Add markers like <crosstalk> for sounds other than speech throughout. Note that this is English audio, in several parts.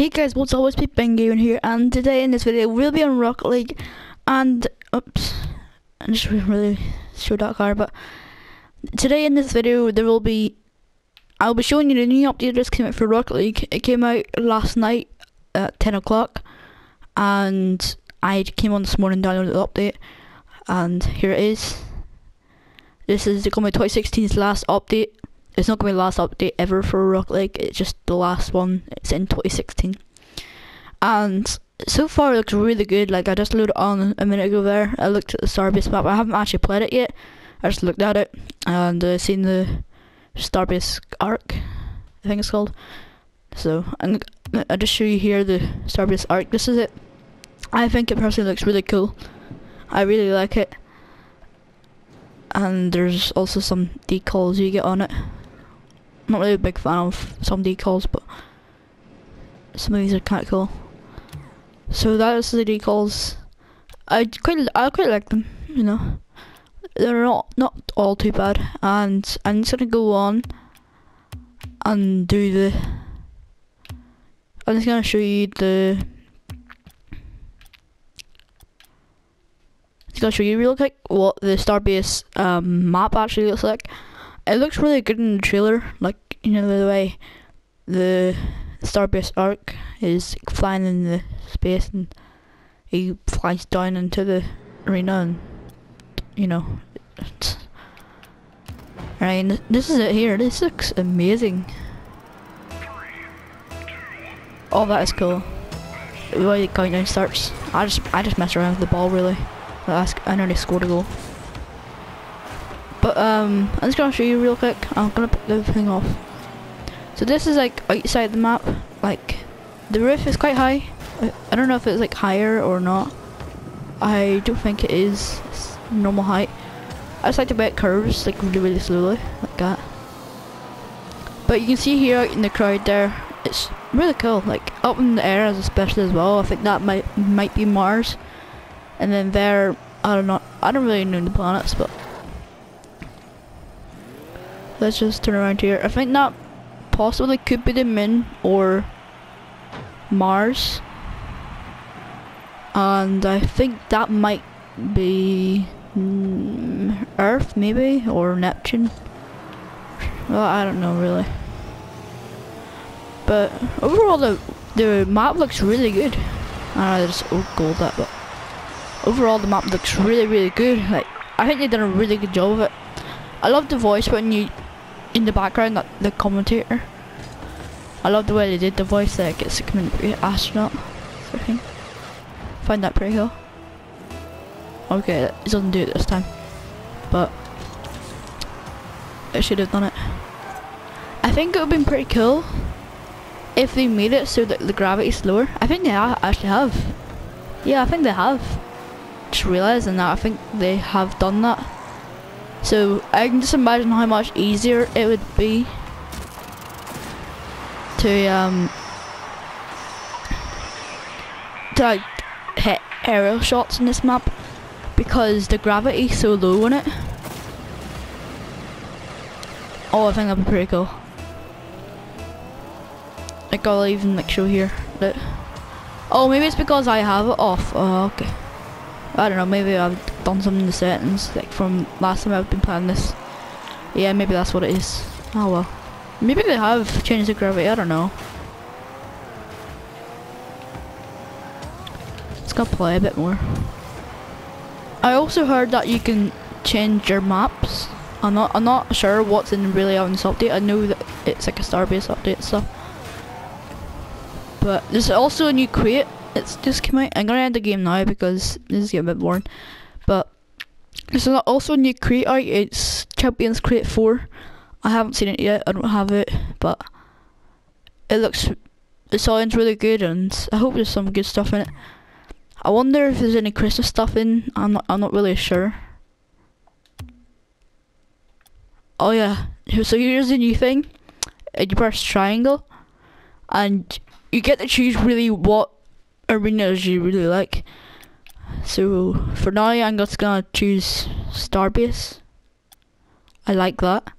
Hey guys, what's always be Ben Gaming here, and today in this video we'll be on Rocket League, and oops, I just really showed that car, but today in this video there will be, I'll be showing you the new update that just came out for Rocket League. It came out last night at 10 o'clock, and I came on this morning downloaded the update, and here it is. This is the be 2016's last update. It's not going to be the last update ever for Rocket League. It's just the last one. It's in 2016, and so far it looks really good. Like I just loaded on a minute ago. There, I looked at the Starbase map. I haven't actually played it yet. I just looked at it and uh, seen the Starbase Arc. I think it's called. So and I just show you here the Starbase Arc. This is it. I think it personally looks really cool. I really like it. And there's also some decals you get on it. I'm not really a big fan of some decals, but some of these are kind of cool. So that is the decals. I quite I quite like them. You know, they're not not all too bad. And I'm just gonna go on and do the. I'm just gonna show you the. Just gonna show you real quick what the Starbase um, map actually looks like. It looks really good in the trailer, like you know the way the Starbase Arc is flying in the space and he flies down into the arena and you know right this is it here. This looks amazing. Oh that is cool. The way the countdown starts I just I just mess around with the ball really. I nearly scored a goal. But um I'm just gonna show you real quick. I'm gonna put the thing off so this is like outside the map like the roof is quite high I don't know if it's like higher or not. I don't think it is. It's normal height. I just like to bet it curves like really really slowly like that. But you can see here in the crowd there, it's really cool. Like up in the air as especially as well. I think that might might be Mars. And then there, I don't know. I don't really know the planets, but let's just turn around here. I think that possibly could be the moon or Mars. And I think that might be mm, Earth maybe or Neptune. Well I don't know really. But overall the the map looks really good. I just oh gold that but overall the map looks really really good. Like I think they've done a really good job of it. I love the voice when you in the background that the commentator I love the way they did the voice there, like it's a astronaut I think find that pretty cool. Okay, it doesn't do it this time. But it should have done it. I think it would have been pretty cool if they made it so that the gravity's slower. I think they actually have. Yeah, I think they have. Just realising that I think they have done that. So I can just imagine how much easier it would be to um to like hit aerial shots in this map because the gravity is so low on it. Oh, I think that'd be pretty cool. Like I'll even like show here that. Oh, maybe it's because I have it off. Oh, okay. I don't know. Maybe I've done something in the settings like from last time I've been playing this. Yeah, maybe that's what it is. Oh well. Maybe they have changed the gravity. I don't know. Let's go play a bit more. I also heard that you can change your maps. I'm not I'm not sure what's in really on this update. I know that it's like a Starbase update stuff. But there's also a new crate. It's just came out. I'm gonna end the game now because this is getting a bit boring. There's also a new crate out. It's Champions Crate 4. I haven't seen it yet. I don't have it, but it looks it sounds really good and I hope there's some good stuff in it. I wonder if there's any Christmas stuff in. I'm not. I'm not really sure. Oh yeah. So here's the new thing. Uh, you press triangle, and you get to choose really what arenas you really like. So for now, I'm just gonna choose Starbase. I like that.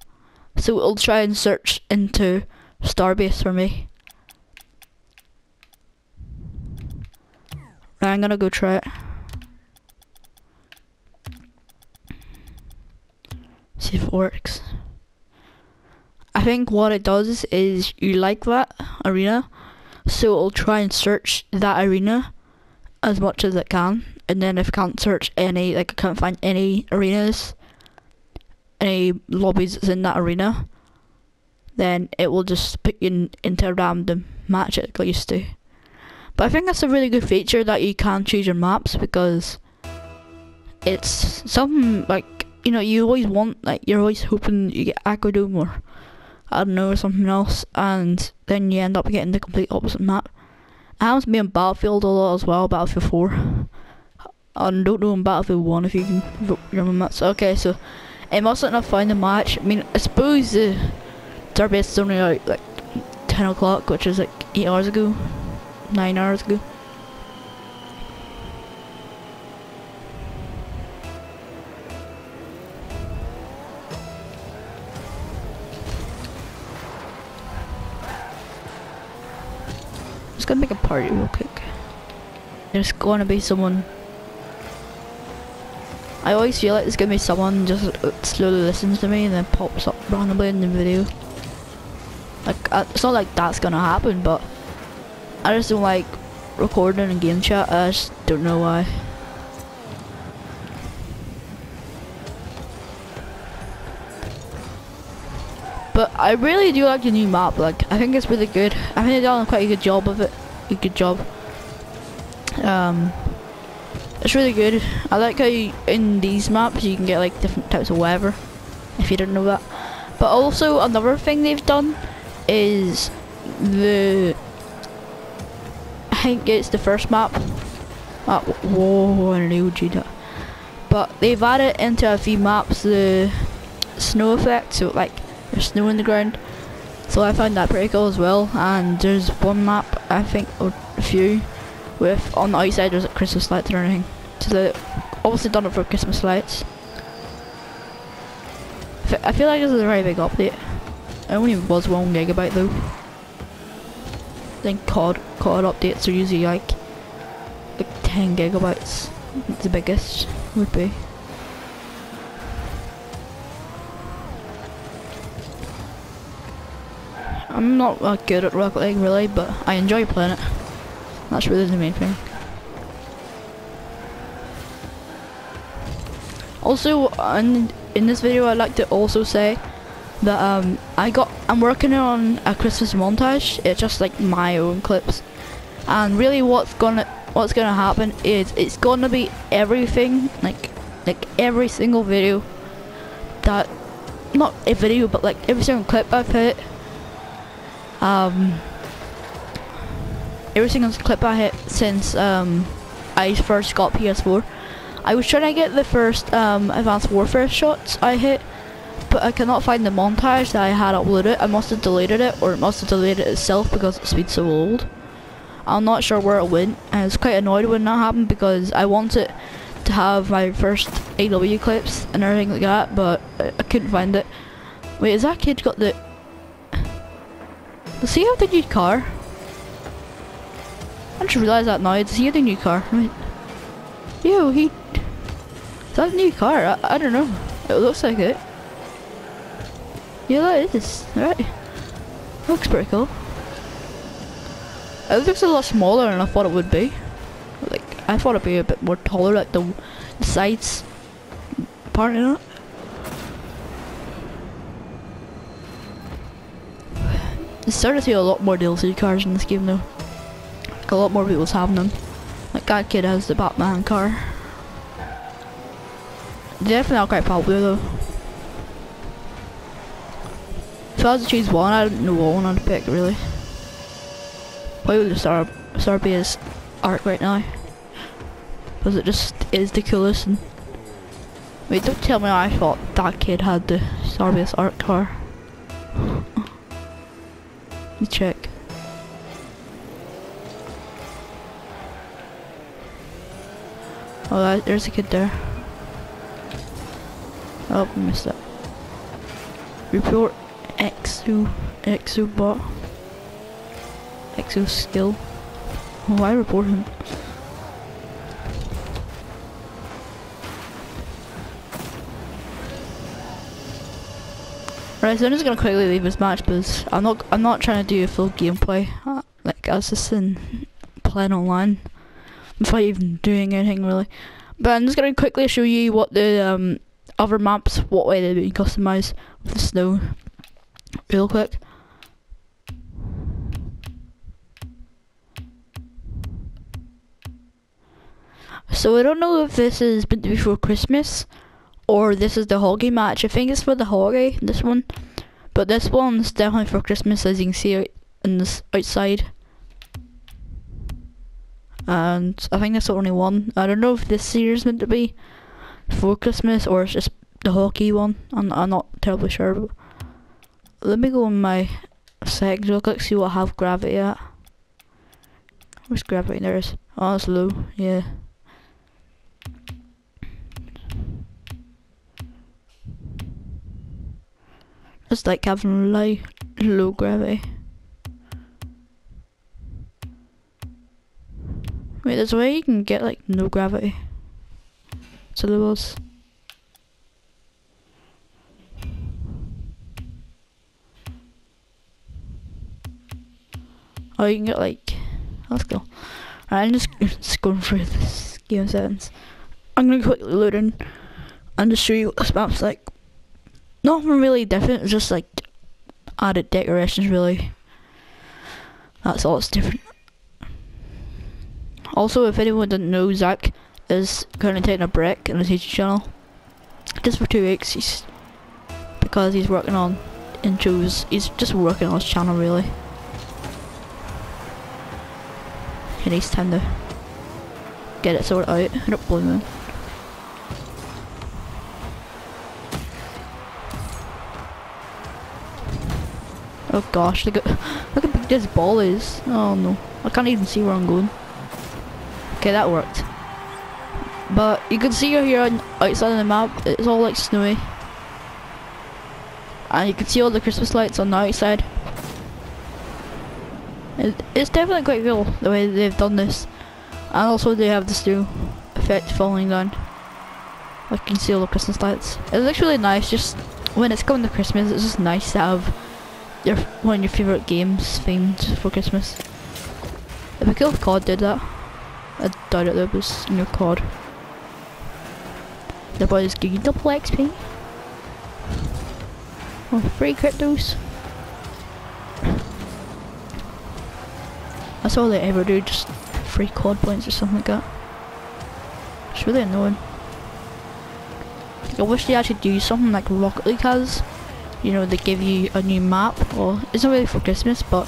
So it'll try and search into Starbase for me. I'm gonna go try it. See if it works. I think what it does is you like that arena, so it'll try and search that arena as much as it can, and then if it can't search any, like I can't find any arenas, any lobbies that's in that arena, then it will just put you in, into a random match it used to. But I think that's a really good feature that you can choose your maps because it's something like you know you always want like you're always hoping you get Aquadome or I don't know something else and then you end up getting the complete opposite map. It happens to me on Battlefield a lot as well, Battlefield 4. Oh, I don't know in Battlefield 1 if you can remember that. maps. Okay, so it mustn't have found the match. I mean, I suppose the derby is only out like 10 o'clock, which is like 8 hours ago, 9 hours ago. I'm just gonna make a party real quick. There's gonna be someone. I always feel like there's gonna be someone just slowly listens to me and then pops up randomly in the video. Like, uh, it's not like that's gonna happen, but I just don't like recording in game chat. I just don't know why. But I really do like the new map, like, I think it's really good. I think they've done quite a good job of it. A good job. Um, it's really good. I like how you, in these maps you can get like different types of weather, if you didn't know that. But also another thing they've done is the, I think it's the first map. Uh, whoa, I know that. But they've added into a few maps the snow effect, so like there's snow in the ground. So I found that pretty cool as well. And there's one map, I think, or a few, with on the outside there's like Christmas lights and everything. So obviously done it for Christmas lights. I feel like this is a very big update. It only was one gigabyte though. I think COD COD updates are usually like like 10 gigabytes. The biggest would be. I'm not that good at Rocket League really, but I enjoy playing it. That's really the main thing. Also, in, in this video I'd like to also say that um, I got, I'm working on a Christmas montage, it's just like my own clips. And really what's gonna, what's gonna happen is it's gonna be everything, like, like every single video that, not a video, but like every single clip I've hit um, every single clip I hit since um, I first got PS4. I was trying to get the first um, Advanced Warfare shots I hit, but I cannot find the montage that I had uploaded. I must have deleted it, or it must have deleted it itself because it's been so old. I'm not sure where it went. I was quite annoyed when that happened because I wanted to have my first AW clips and everything like that, but I couldn't find it. Wait, is that kid got the does he have the new car? I just realised that now. Does he have the new car? Mean, yo, he... Is that a new car? I, I don't know. It looks like it. Yeah, that is. Right. Looks pretty cool. It looks a lot smaller than I thought it would be. Like, I thought it'd be a bit more taller, like the, the sides part in it. There's starting to see a lot more DLC cars in this game though. Like a lot more people's having them. Like that kid has the Batman car. Definitely not quite popular though. If I was to choose one, I don't know what one I'd pick really. Probably the Star Starbase Arc right now. Because it just is the coolest and Wait, don't tell me I thought that kid had the Starbase Arc car <laughs> Let me check. Oh, there's a kid there. Oh, missed that. Report Exo Exo bot. Exo skill. Why report him. Right, so I'm just gonna quickly leave this match because I'm not I'm not trying to do a full gameplay uh, like in playing online before even doing anything really. But I'm just gonna quickly show you what the um, other maps, what way they've been customized with the snow, real quick. So I don't know if this is meant to be for Christmas or this is the hockey match. I think it's for the hockey, this one. But this one's definitely for Christmas as you can see in this outside. And I think that's the only one. I don't know if this year is meant to be for Christmas or it's just the hockey one. I'm, I'm not terribly sure. But let me go in my settings real quick, see what I have gravity at. Where's gravity? There is. Oh, it's low. Yeah. It's like having low, low gravity. Wait, there's a way you can get like no gravity. So there was. Oh, you can get like. Oh, Let's go. Right, I'm just, <laughs> just going through this game settings. I'm gonna quickly load in and just show you what this map's like nothing really different, it's just like added decorations really. That's all it's different. Also, if anyone doesn't know, Zach is currently taking a break in his YouTube channel. Just for two weeks, he's because he's working on intros. He's just working on his channel really. He needs time to get it sorted out. Don't blame him. Oh gosh, look at look how big this ball is. Oh no, I can't even see where I'm going. Okay, that worked. But you can see here on outside of the map, it's all like snowy. And you can see all the Christmas lights on the outside. It, it's definitely quite cool the way they've done this. And also they have the snow effect falling down. Like you can see all the Christmas lights. It looks really nice just when it's coming to Christmas, it's just nice to have your one of your favourite games themed for Christmas. It'd be cool if COD did that. Doubt it there was new COD. The boys you double XP. Oh, free cryptos. That's all they ever do, just free COD points or something like that. It's really annoying. I wish they actually do something like Rocket League has you know, they give you a new map. or it's not really for Christmas, but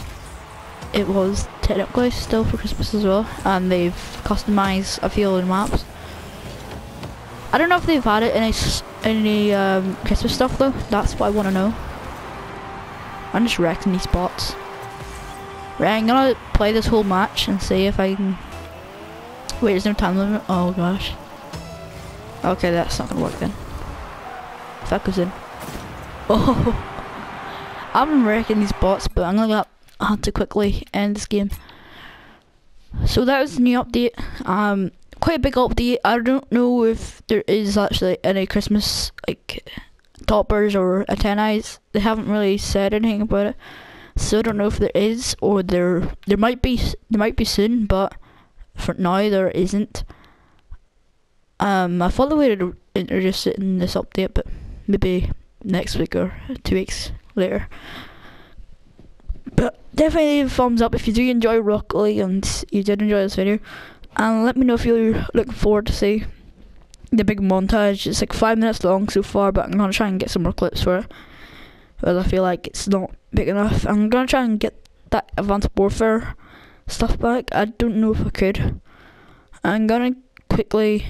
it was technically still for Christmas as well. And they've customized a few other maps. I don't know if they've added any any um, Christmas stuff though. That's what I want to know. I'm just wrecking these spots. Right, I'm gonna play this whole match and see if I can. Wait, there's no time limit. Oh gosh. Okay, that's not gonna work then. That goes in. <laughs> Oh, I'm wrecking these bots, but I'm gonna have to quickly end this game. So that was the new update. Um, quite a big update. I don't know if there is actually any Christmas like toppers or antennae. They haven't really said anything about it, so I don't know if there is or there there might be there might be soon, but for now there isn't. Um, I thought they would introduce it in this update, but maybe next week or two weeks later. Definitely thumbs up if you do enjoy Rocket League and you did enjoy this video. And let me know if you're looking forward to see the big montage. It's like five minutes long so far, but I'm gonna try and get some more clips for it. Because I feel like it's not big enough. I'm gonna try and get that Advanced Warfare stuff back. I don't know if I could. I'm gonna quickly,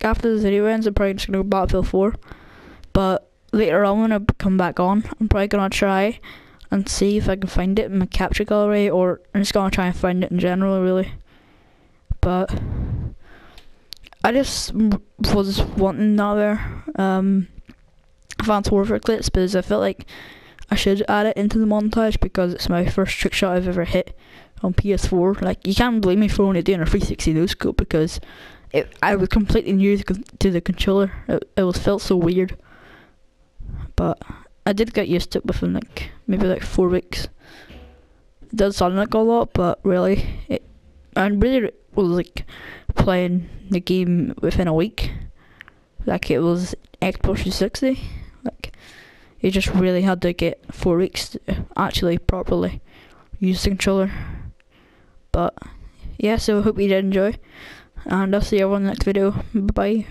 after this video ends, I'm probably just gonna go Battlefield 4. But later on when I come back on, I'm probably gonna try and see if I can find it in my capture gallery, or I'm just gonna try and find it in general, really. But I just was wanting another um, Advanced Warfare clips because I felt like I should add it into the montage because it's my first trick shot I've ever hit on PS4. Like you can't blame me for only doing a 360 no scope because it I was completely new to the controller. It, it was felt so weird but I did get used to it within like maybe like four weeks. It does sound like a lot, but really, it I really was like playing the game within a week. Like it was Xbox 360. Like you just really had to get four weeks to actually properly use the controller. But yeah, so I hope you did enjoy, and I'll see you on the next video. Bye bye.